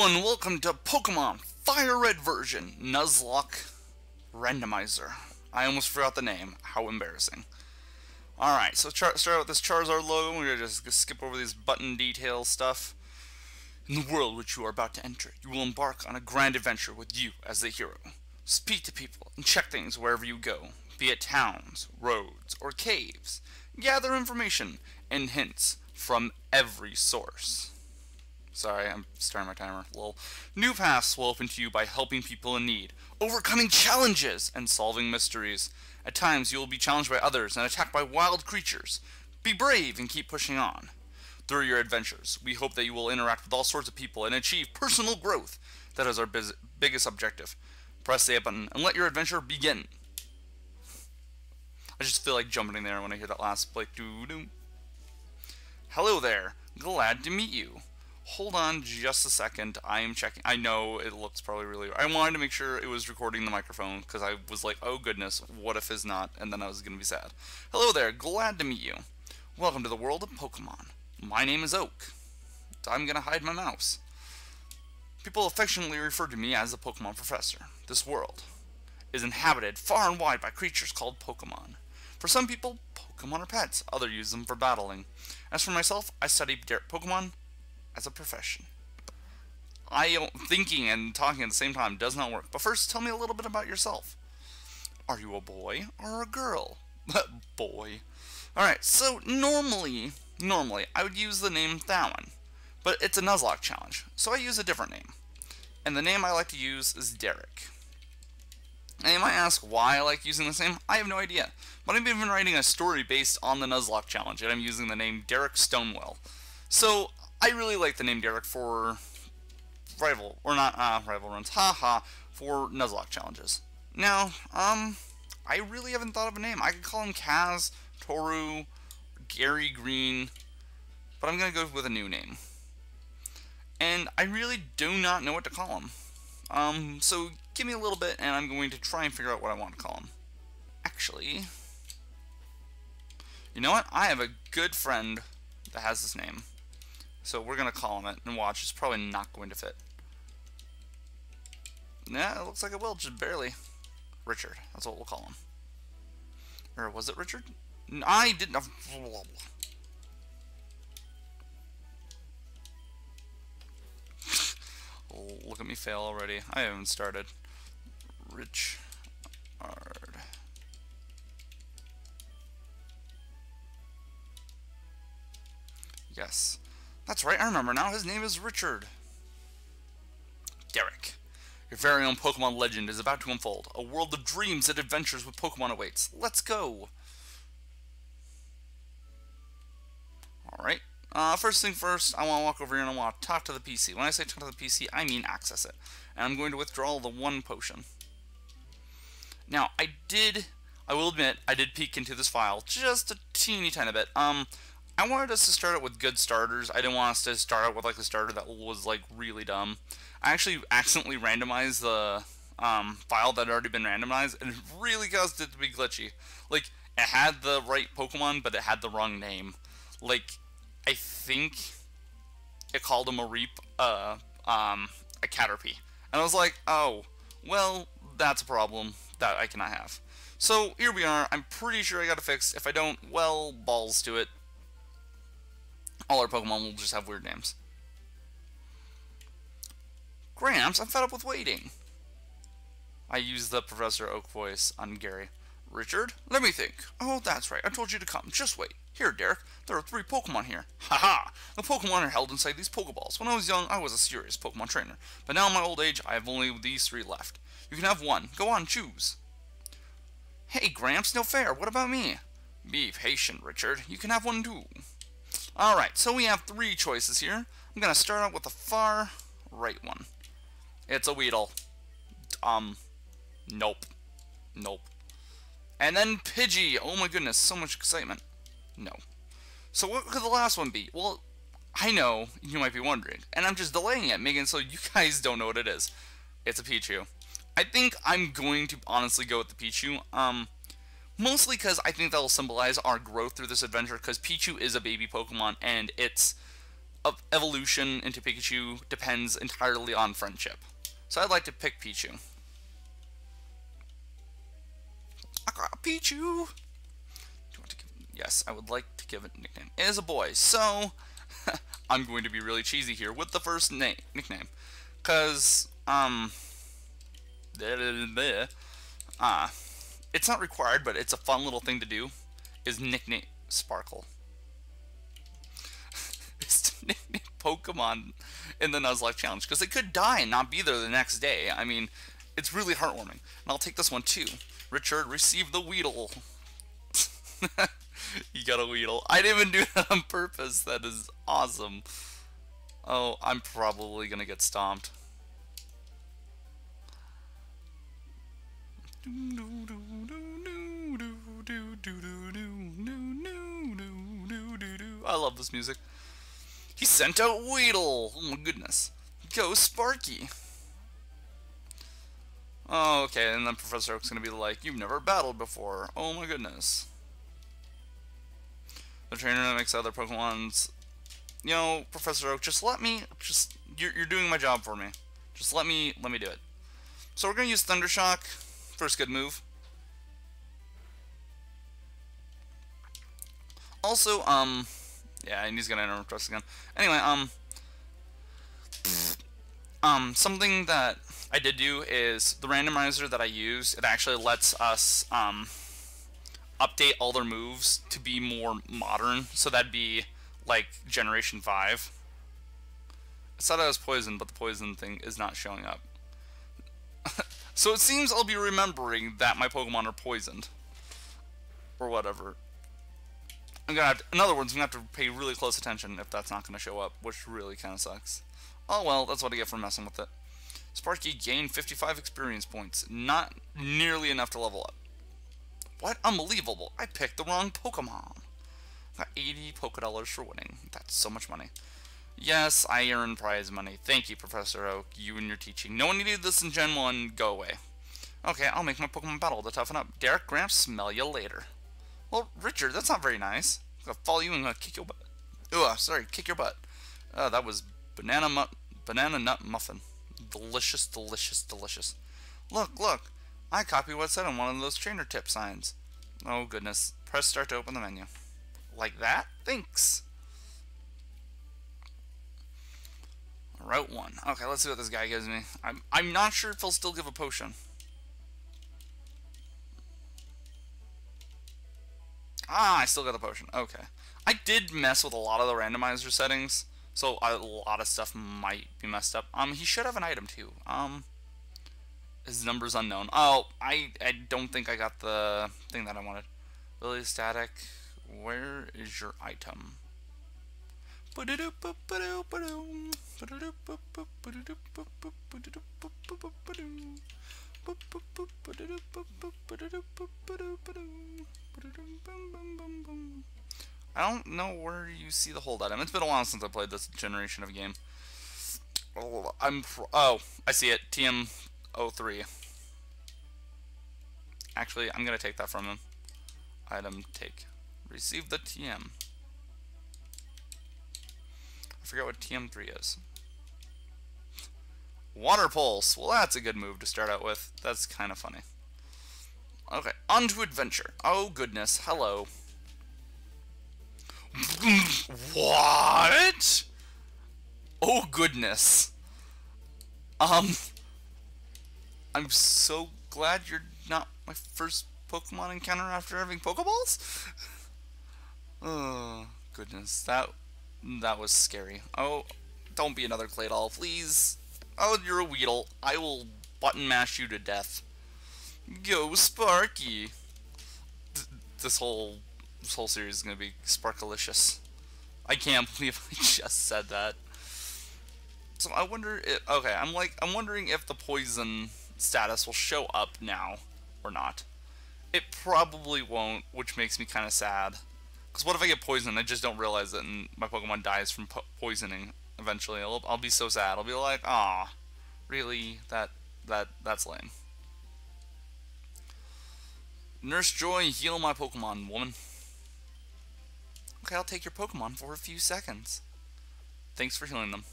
everyone, welcome to Pokemon Fire Red version Nuzlocke Randomizer. I almost forgot the name. How embarrassing. Alright, so start out with this Charizard logo. We're going to just skip over these button detail stuff. In the world which you are about to enter, you will embark on a grand adventure with you as the hero. Speak to people and check things wherever you go, be it towns, roads, or caves. Gather information and hints from every source. Sorry, I'm starting my timer. Lol. New paths will open to you by helping people in need, overcoming challenges, and solving mysteries. At times, you will be challenged by others and attacked by wild creatures. Be brave and keep pushing on. Through your adventures, we hope that you will interact with all sorts of people and achieve personal growth. That is our biggest objective. Press the A button and let your adventure begin. I just feel like jumping in there when I hear that last like doo doo. Hello there. Glad to meet you hold on just a second. I am checking. I know it looks probably really. I wanted to make sure it was recording the microphone because I was like, oh goodness, what if it's not? And then I was going to be sad. Hello there. Glad to meet you. Welcome to the world of Pokemon. My name is Oak. I'm going to hide my mouse. People affectionately refer to me as the Pokemon Professor. This world is inhabited far and wide by creatures called Pokemon. For some people, Pokemon are pets. Others use them for battling. As for myself, I study Pokemon as a profession. I don't, thinking and talking at the same time does not work. But first, tell me a little bit about yourself. Are you a boy or a girl? boy. Alright, so normally, normally, I would use the name Thowan. But it's a Nuzlocke challenge, so I use a different name. And the name I like to use is Derek. And you might ask why I like using this name. I have no idea. But I've been writing a story based on the Nuzlocke challenge, and I'm using the name Derek Stonewell. So I really like the name Derek for rival, or not, uh, rival runs, haha, for Nuzlocke challenges. Now, um, I really haven't thought of a name. I could call him Kaz, Toru, Gary Green, but I'm going to go with a new name. And I really do not know what to call him. Um, so give me a little bit and I'm going to try and figure out what I want to call him. Actually, you know what? I have a good friend that has this name. So we're going to call him it and watch. It's probably not going to fit. Yeah, it looks like it will, just barely. Richard, that's what we'll call him. Or was it Richard? I didn't... Look at me fail already. I haven't started. Richard. Yes. That's right, I remember now. His name is Richard. Derek. Your very own Pokemon legend is about to unfold. A world of dreams and adventures with Pokemon awaits. Let's go! Alright. Uh, first thing first, I want to walk over here and I want to talk to the PC. When I say talk to the PC, I mean access it. And I'm going to withdraw the one potion. Now, I did, I will admit, I did peek into this file just a teeny tiny bit. Um, I wanted us to start out with good starters. I didn't want us to start out with like a starter that was like really dumb. I actually accidentally randomized the um, file that had already been randomized, and it really caused it to be glitchy. Like it had the right Pokemon, but it had the wrong name. Like I think it called him a Reap, uh, um, a Caterpie, and I was like, oh, well, that's a problem that I cannot have. So here we are. I'm pretty sure I got it fixed. If I don't, well, balls to it all our Pokemon will just have weird names. Gramps, I'm fed up with waiting. I use the Professor Oak voice on Gary. Richard, let me think. Oh, that's right. I told you to come. Just wait. Here, Derek. There are three Pokemon here. Ha -ha! The Pokemon are held inside these Pokeballs. When I was young, I was a serious Pokemon trainer. But now in my old age, I have only these three left. You can have one. Go on, choose. Hey, Gramps, no fair. What about me? Be patient, Richard. You can have one too. Alright, so we have three choices here. I'm going to start out with the far right one. It's a Weedle. Um, nope. Nope. And then Pidgey. Oh my goodness, so much excitement. No. So what could the last one be? Well, I know you might be wondering, and I'm just delaying it, making it so you guys don't know what it is. It's a Pichu. I think I'm going to honestly go with the Pichu. Um, Mostly because I think that'll symbolize our growth through this adventure, because Pichu is a baby Pokemon, and it's evolution into Pikachu depends entirely on friendship. So I'd like to pick Pichu. I got Pichu! yes, I would like to give it a nickname. It is a boy, so I'm going to be really cheesy here with the first name nickname. Because, um, uh, it's not required, but it's a fun little thing to do, is nickname Sparkle. it's nickname Pokemon in the Nuzlocke challenge, because they could die and not be there the next day. I mean, it's really heartwarming. And I'll take this one too. Richard, receive the Weedle. you got a Weedle. I didn't even do that on purpose. That is awesome. Oh, I'm probably gonna get stomped. I love this music. He sent out Weedle! Oh my goodness. Go Sparky! Oh, okay, and then Professor Oak's gonna be like, You've never battled before. Oh my goodness. The trainer that makes other Pokemons. You know, Professor Oak, just let me, just, you're, you're doing my job for me. Just let me, let me do it. So we're gonna use Thundershock. First good move. Also, um, yeah, and he's gonna interrupt us again. Anyway, um, um, something that I did do is the randomizer that I use, it actually lets us, um, update all their moves to be more modern. So that'd be like Generation 5. I thought I was poisoned, but the poison thing is not showing up. so it seems I'll be remembering that my Pokemon are poisoned. Or whatever. I'm gonna to, in other words, I'm gonna have to pay really close attention if that's not gonna show up, which really kinda sucks. Oh well, that's what I get for messing with it. Sparky gained 55 experience points, not nearly enough to level up. What? Unbelievable. I picked the wrong Pokemon. Got 80 Poké Dollars for winning. That's so much money. Yes, I earn prize money. Thank you, Professor Oak. You and your teaching. No one needed this in Gen 1. Go away. Okay, I'll make my Pokemon battle to toughen up. Derek Gramps, smell you later. Well, Richard, that's not very nice. I'm gonna follow you and gonna kick your butt. Oh, sorry, kick your butt. Uh, that was banana mu banana nut muffin. Delicious, delicious, delicious. Look, look. I copy what's said on one of those trainer tip signs. Oh goodness. Press start to open the menu. Like that? Thanks. Route 1. Okay, let's see what this guy gives me. I'm, I'm not sure if he'll still give a potion. Ah, I still got the potion. Okay. I did mess with a lot of the randomizer settings, so a lot of stuff might be messed up. Um, he should have an item too. Um, his number's unknown. Oh, I, I don't think I got the thing that I wanted. Really static. Where is your item? I don't know where you see the hold item. It's been a while since I played this generation of game. Oh, I'm oh, I see it. TM03. Actually, I'm gonna take that from him. Item take. Receive the TM. I forget what TM3 is. Water Pulse. Well, that's a good move to start out with. That's kind of funny. Okay, on to adventure. Oh, goodness. Hello. what? Oh, goodness. Um, I'm so glad you're not my first Pokemon encounter after having Pokeballs? oh, goodness. That, that was scary. Oh, don't be another Claydol, please. Oh, you're a Weedle. I will button mash you to death. Go Sparky! Th this whole this whole series is gonna be Sparkalicious. I can't believe I just said that. So I wonder if okay, I'm like I'm wondering if the poison status will show up now or not. It probably won't, which makes me kind of sad. Because what if I get poisoned? I just don't realize it, and my Pokemon dies from po poisoning eventually. I'll, I'll be so sad. I'll be like, ah, really? That that that's lame. Nurse Joy, heal my Pokemon, woman. Okay, I'll take your Pokemon for a few seconds. Thanks for healing them.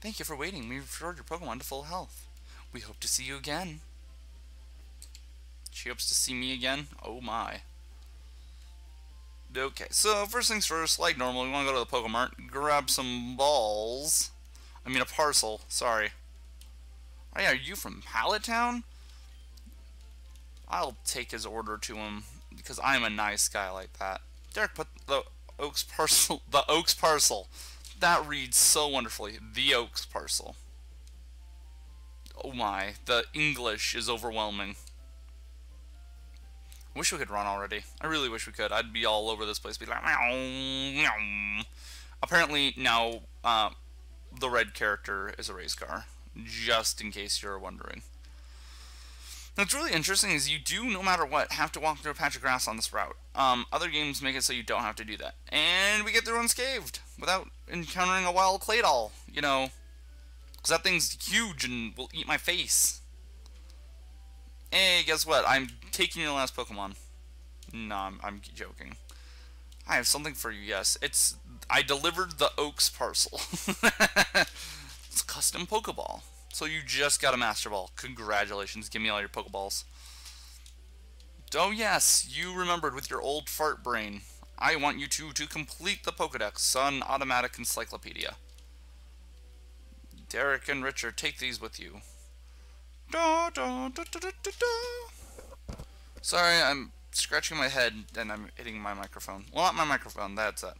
Thank you for waiting. We restored your Pokemon to full health. We hope to see you again. She hopes to see me again? Oh my. Okay, so first things first, like normal, we want to go to the Pokemart, grab some balls. I mean a parcel, sorry. Oh yeah, are you from Pallet Town? I'll take his order to him, because I'm a nice guy like that. Derek put the Oaks parcel, the Oaks parcel. That reads so wonderfully. The Oaks parcel. Oh my, the English is overwhelming. I wish we could run already. I really wish we could. I'd be all over this place, be like, meow, meow. Apparently now, uh, the red character is a race car, just in case you're wondering. What's really interesting is you do, no matter what, have to walk through a patch of grass on this route. Um, other games make it so you don't have to do that. And we get through unscathed, without encountering a wild Claydol, you know. Because that thing's huge and will eat my face. Hey, guess what? I'm taking your last Pokemon. No, I'm, I'm joking. I have something for you, yes. It's... I delivered the Oaks parcel. it's a custom Pokeball. So you just got a Master Ball. Congratulations. Give me all your Pokeballs. Oh yes, you remembered with your old fart brain. I want you to to complete the Pokedex Sun Automatic Encyclopedia. Derek and Richard, take these with you. Da, da, da, Sorry, I'm scratching my head and I'm hitting my microphone. Well, not my microphone, that's it.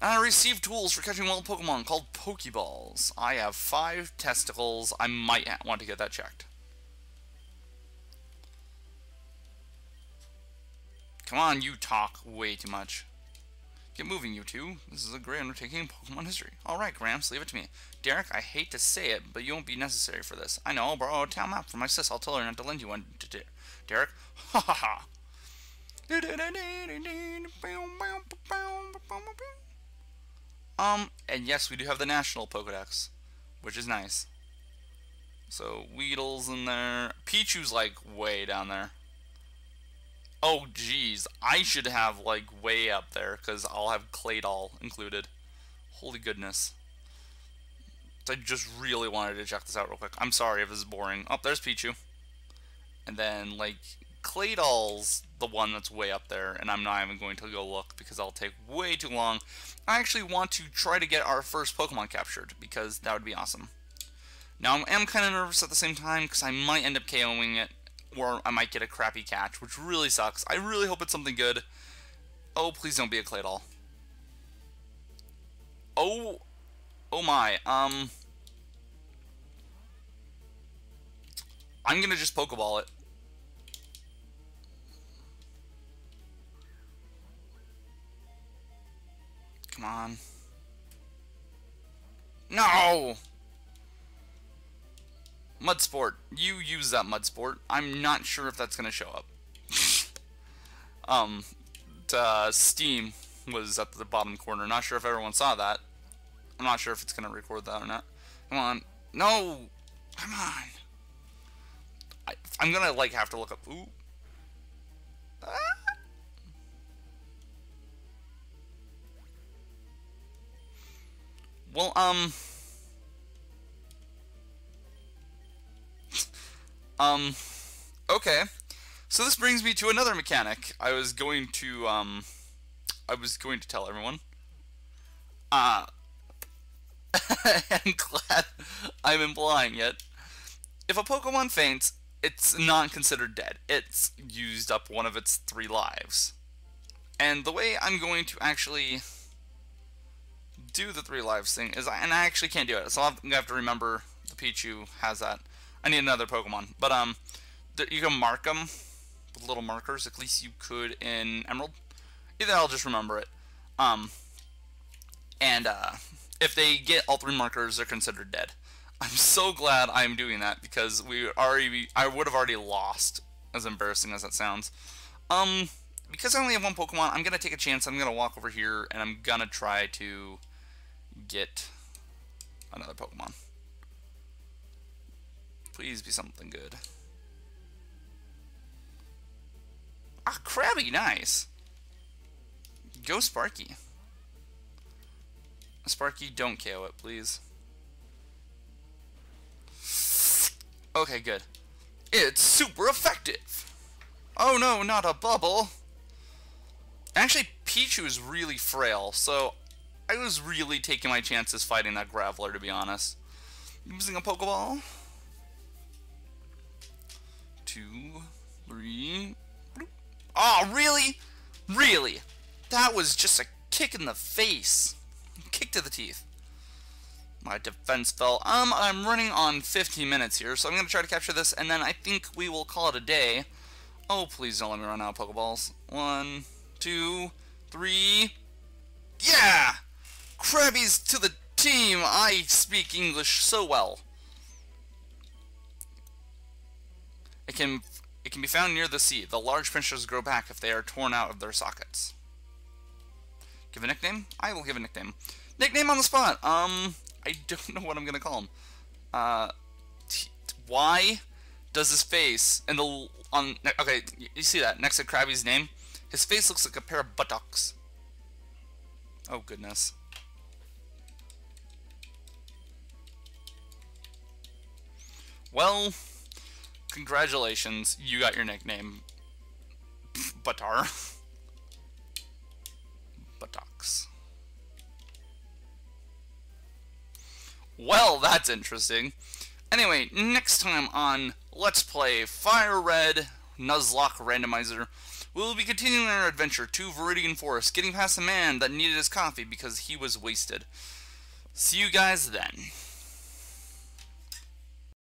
I received tools for catching wild Pokemon called Pokeballs. I have five testicles. I might want to get that checked. Come on, you talk way too much. Get moving, you two. This is a great undertaking in Pokemon history. Alright, Gramps, leave it to me. Derek, I hate to say it, but you won't be necessary for this. I know, I'll borrow a town map from my sis. I'll tell her not to lend you one to Derek. Ha ha ha. Um, and yes, we do have the National Pokedex, which is nice. So, Weedle's in there. Pichu's, like, way down there. Oh, geez. I should have, like, way up there, because I'll have Claydol included. Holy goodness. I just really wanted to check this out real quick. I'm sorry if this is boring. Oh, there's Pichu. And then, like, Claydol's the one that's way up there, and I'm not even going to go look because I'll take way too long. I actually want to try to get our first Pokemon captured because that would be awesome. Now, I am kind of nervous at the same time because I might end up KOing it, or I might get a crappy catch, which really sucks. I really hope it's something good. Oh, please don't be a Claydol. Oh, oh my, um... I'm gonna just Pokeball it. Come on. No! Mud Sport. You use that Mud Sport. I'm not sure if that's going to show up. um, uh, Steam was at the bottom corner. Not sure if everyone saw that. I'm not sure if it's going to record that or not. Come on. No! Come on! I, am going to, like, have to look up... Ooh. Ah! Well, um... um, okay. So this brings me to another mechanic. I was going to, um, I was going to tell everyone. Uh, I'm glad I'm implying it. If a Pokemon faints, it's not considered dead. It's used up one of its three lives. And the way I'm going to actually do the three lives thing is, and I actually can't do it, so I'll have, have to remember the Pichu has that. I need another Pokemon, but um, you can mark them with little markers. At least you could in Emerald. Either I'll just remember it. Um, and uh, if they get all three markers, they're considered dead. I'm so glad I'm doing that because we already I would have already lost. As embarrassing as that sounds. Um, because I only have one Pokemon, I'm gonna take a chance. I'm gonna walk over here and I'm gonna try to get another Pokemon. Please be something good. Ah, Krabby, nice. Go Sparky. Sparky, don't KO it, please. Okay, good. It's super effective! Oh no, not a bubble! Actually, Pichu is really frail, so I was really taking my chances fighting that Graveler, to be honest. Using a Pokeball. Two, three. Oh, really? Really? That was just a kick in the face. Kick to the teeth. My defense fell. Um, I'm running on 15 minutes here, so I'm going to try to capture this, and then I think we will call it a day. Oh, please don't let me run out of Pokeballs. One, two, three. Yeah! Krabby's to the team! I speak English so well. It can it can be found near the sea. The large pincers grow back if they are torn out of their sockets. Give a nickname? I will give a nickname. Nickname on the spot. Um, I don't know what I'm gonna call him. Uh, why does his face and the on okay? You see that next to Krabby's name? His face looks like a pair of buttocks. Oh goodness. Well, congratulations, you got your nickname. Buttar. Well, that's interesting. Anyway, next time on Let's Play Fire Red Nuzlocke Randomizer, we will be continuing our adventure to Viridian Forest, getting past a man that needed his coffee because he was wasted. See you guys then.